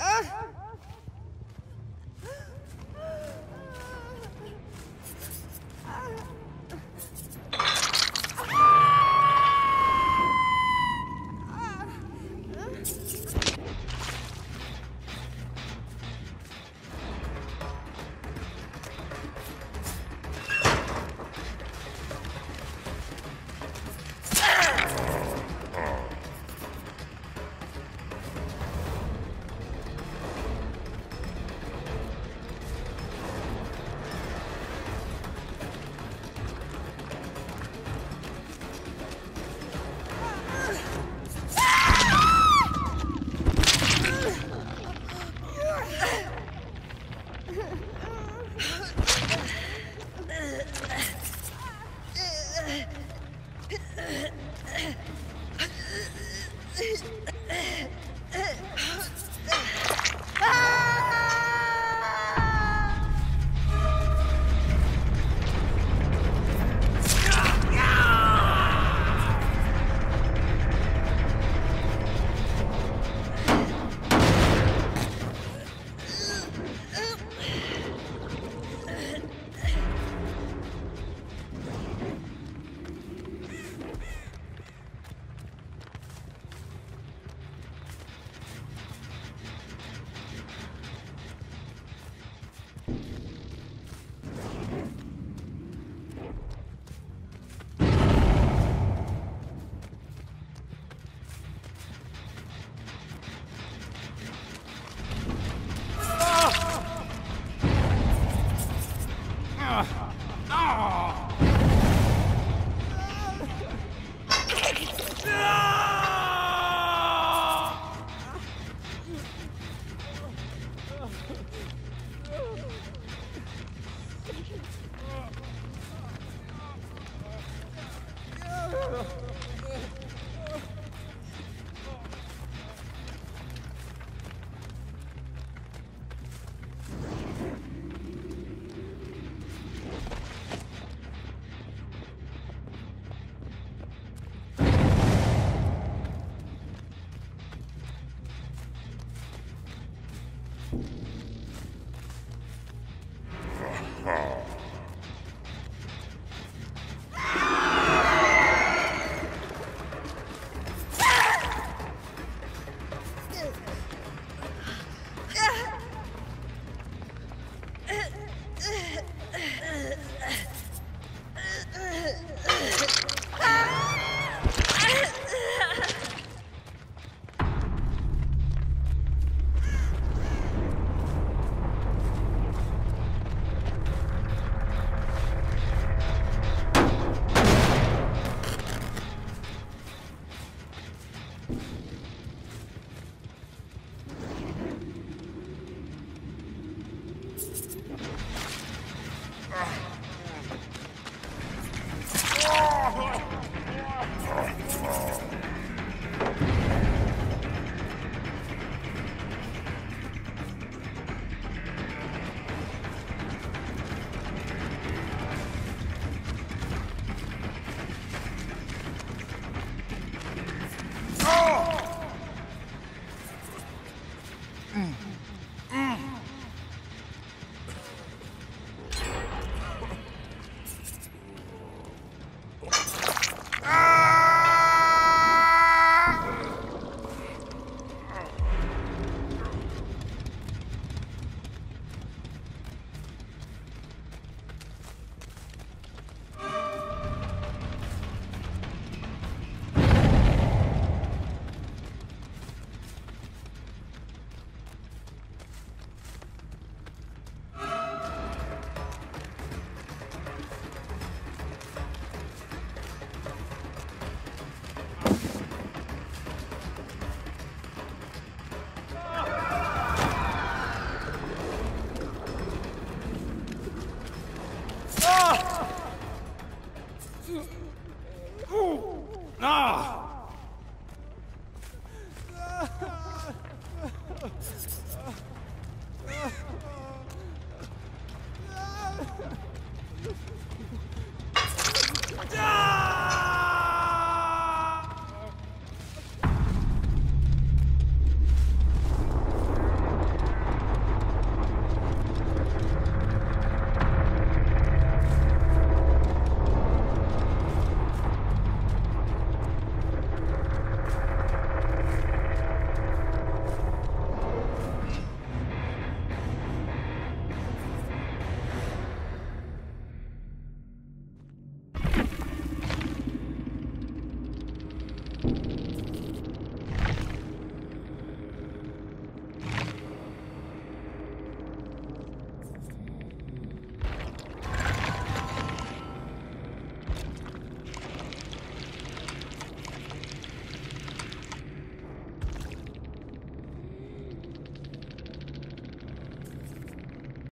Ah! Ah!